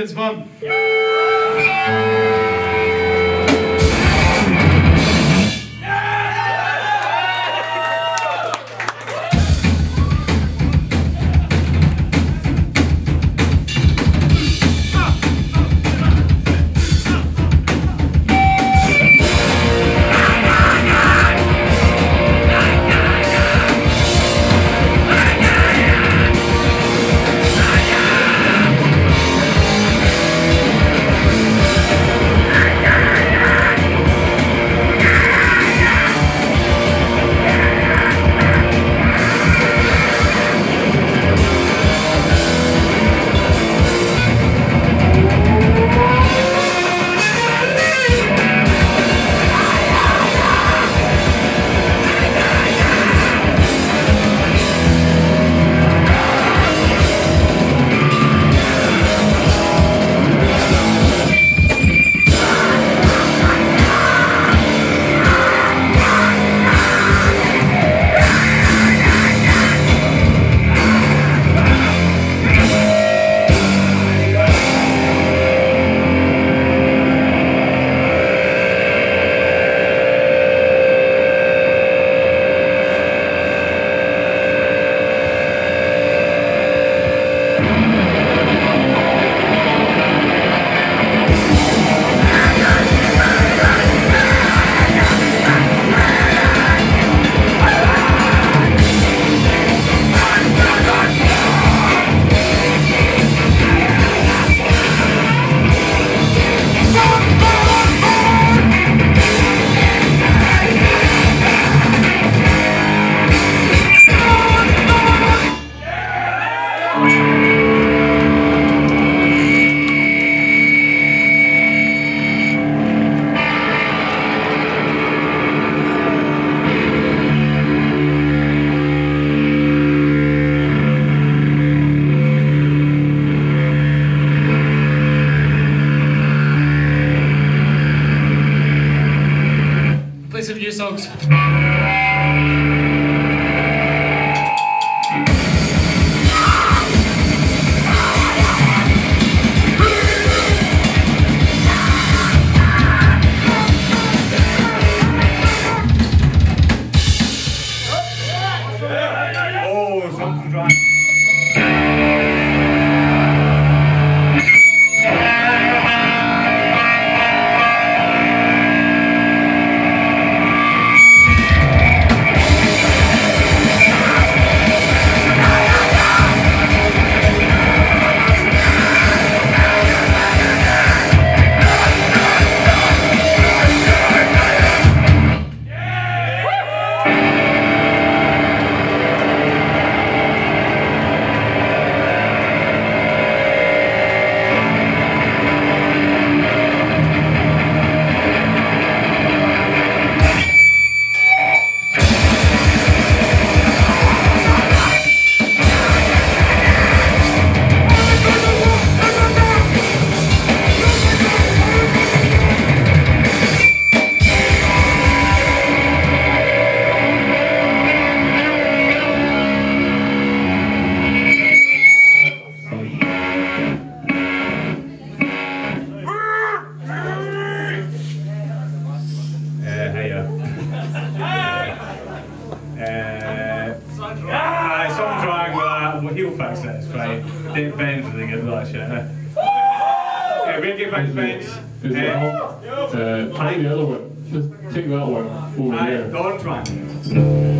for Hooligans Play some new songs. Fine. Dave Ben's really good shit. eh? Yeah, we'll give. Is that Uh? Uh, try the other one. Just take that one over aye, there. the orange one.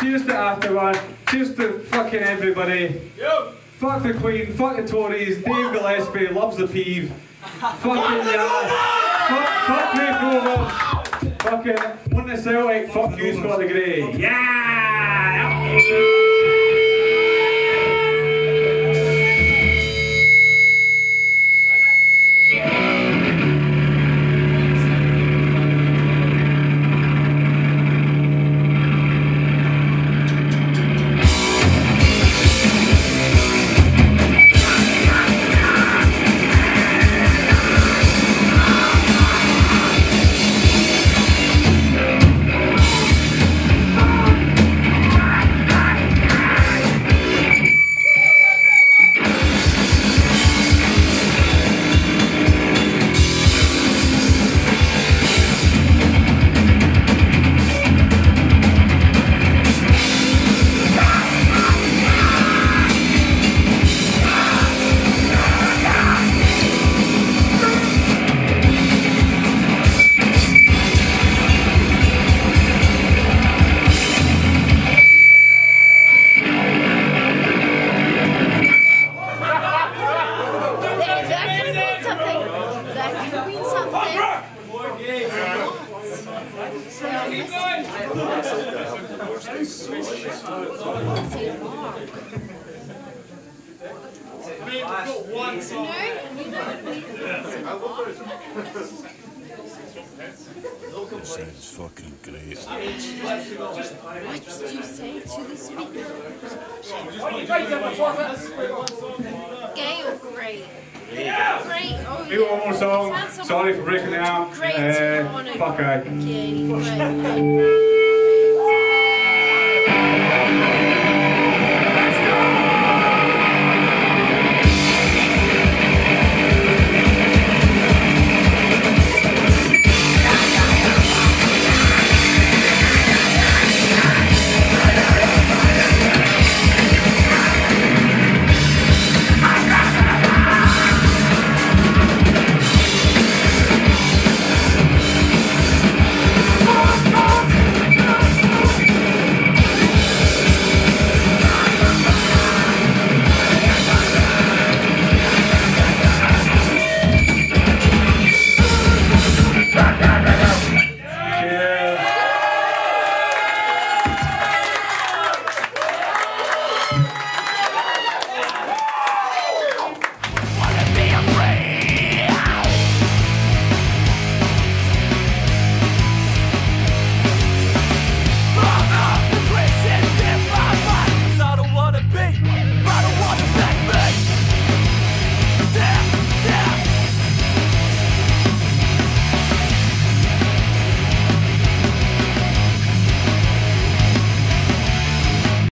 Cheers to Afterone. Cheers to fucking everybody. Fuck the Queen. Fuck the Tories. Dave Gillespie loves the peeve. Fucking yeah. Fuck, fuck Rovers. Fucking won the Celtic. Fuck you, Scott the Grey. Yeah. Sounds fucking great. What did you say to the speaker? Gay or great? One more song. So- Sorry for breaking it up. Great. Uh, fuck I. Great.